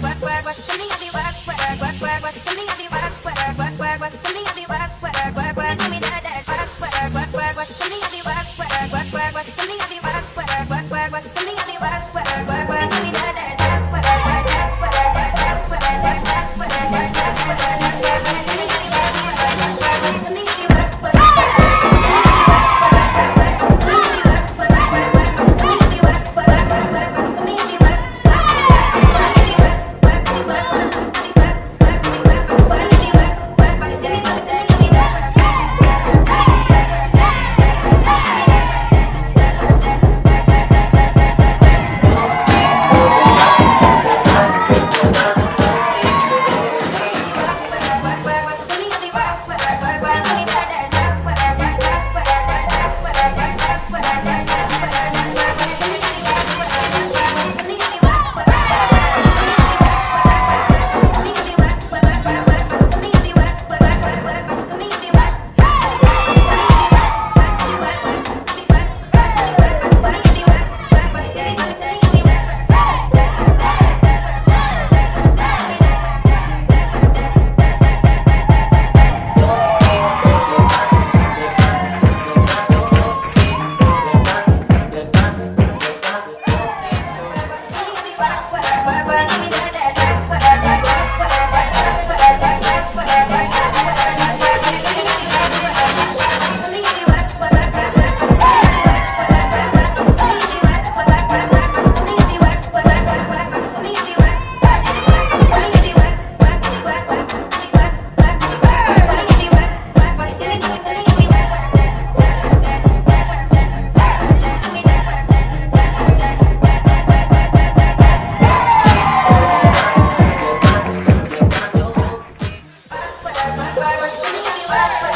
work, work, work, work. Something I be work, work, work, work, work. Something I be work, work, work, work, work. Something I be work. Bye.